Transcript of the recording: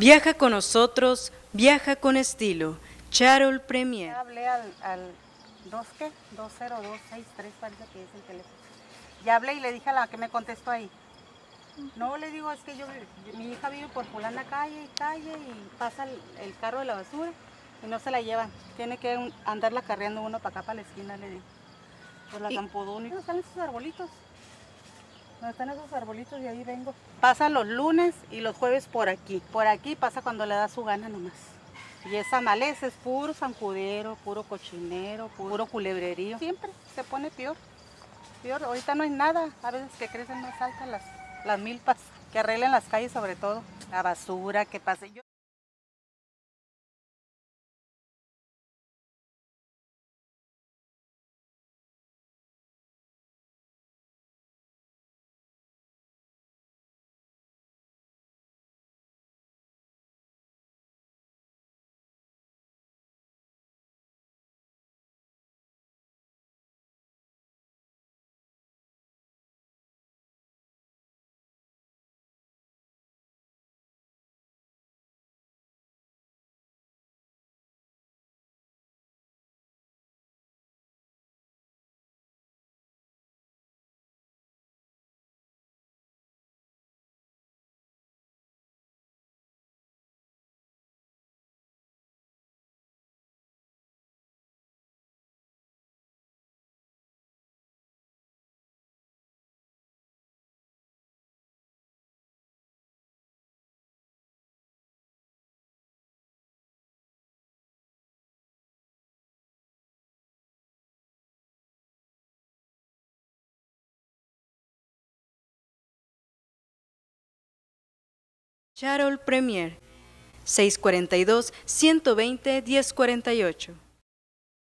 Viaja con nosotros, viaja con estilo. Charol Premier. Ya hablé al, al 2 qué? 20263 parece que es el teléfono. Ya hablé y le dije a la que me contestó ahí. No, le digo, es que yo, mi hija vive por fulana calle y calle y pasa el, el carro de la basura y no se la llevan. Tiene que un- andarla carreando uno para acá, para la esquina, le digo. Por la Y- Campodónica. Están esos arbolitos. No están esos arbolitos y ahí vengo. Pasa los lunes y los jueves por aquí. Por aquí pasa cuando le da su gana nomás. Y esa maleza es puro zancudero, puro cochinero, puro culebrerío. Siempre se pone peor. Peor, ahorita no hay nada. A veces que crecen más altas las, las milpas, que arreglen las calles sobre todo. La basura, que pase. Charol Premier. 642-120-1048.